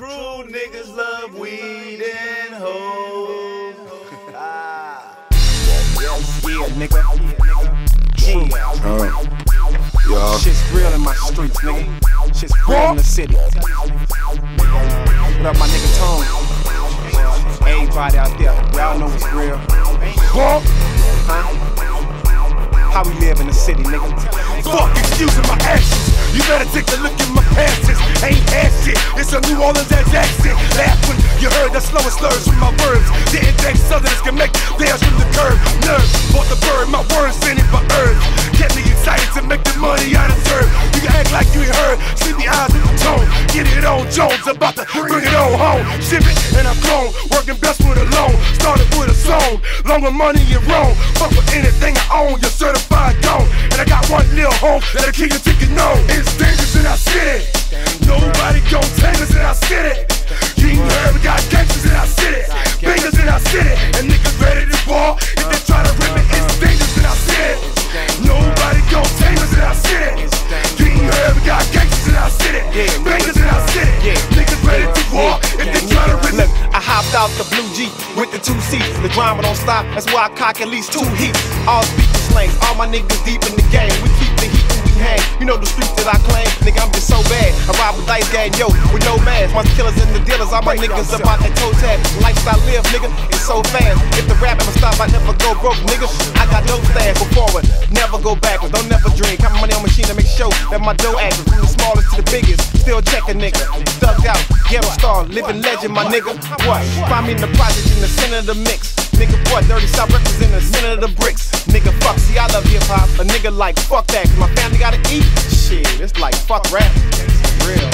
True niggas love weed and hoes. ah. Yeah, nigga. Yeah. Uh, y'all. Shit's real in my streets, nigga. Shit's real in the city. What up, my nigga Tone? Everybody out there, y'all know it's real. Huh? How we live in the city, nigga? Fuck excusing my actions. You better take a look at my past. Ain't ass shit. It's a New Orleans accent. Laugh when you heard the slowest slurs from my words. Didn't think Southerners can make theirs from the curb. Nerve, bought the bird, my words sent it by earth. Get me excited to make the money I deserve. You can act like you ain't heard. See the eyes with the tone. Get it on Jones, about to bring it on home. Ship it and I'm gone. Working best with a loan. Started with a song. Longer money and wrong. Fuck with anything I own. You're certified home that'll keep you ticket known. It's dangerous in our city. Nobody gon' take us in our city. You ain't heard got gangsters in our city. Bangers in our city. And niggas ready to ball. If they try to rip it, it's dangerous in our city. Nobody gon' take us in our city. You ain't got gangsters in our city. Bangers in our city. Niggas ready to war. If they try to rip it. I hopped out the blue Jeep with the two seats. The drama don't stop, that's why I cock at least two heats. All speaking slang, all my niggas deep in the game. We hang. You know the streets that I claim, nigga, I'm just so bad. I ride with dice gang, yo, with no mask. My killers and the dealers, all my niggas about that toe tag. Lifestyle live, nigga, it's so fast. If the rap ever stop, I never go broke, nigga. I got no stash, go forward, never go backwards, don't never drink. Count my money on machine to make sure that my dough active. From the smallest to the biggest, still check a nigga. Thugged out, ghetto star, living legend, my nigga. What? Find me in the project in the center of the mix. Nigga, what? Dirty South represent the center of the bricks. Nigga, fuck, see, I love hip hop. A nigga like, fuck that, cause my family gotta eat. Shit, it's like, fuck rap. It's real.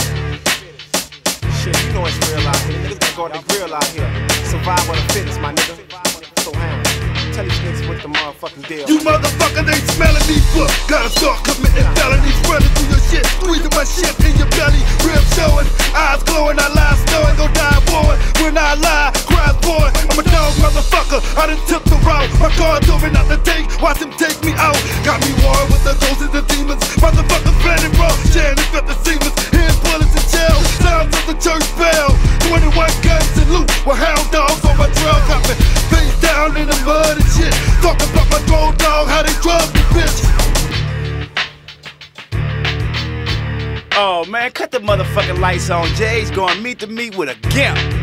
Shit, you know it's real out here. Niggas gotta go out the grill out here. Survival of the fittest, my nigga. So, ham. Tell these niggas what the motherfucking deal. You motherfucker ain't smelling these books. Gotta start committing felonies. Running through your shit, motherfucker. I done took the route. My car me not to take. Watch him take me out. Got me warring with the ghosts and the demons. Motherfuckers planning raw. Sharing it the Siemens. Hearing bullets in jail. Sounds of the church bell. 21 guns and loot. With hound dogs on my trail. Got me face down in the mud and shit. Talk about my road dog, how they drug the bitch. Oh man, cut the motherfucking lights on. Jay's going meet to meet with a gimp.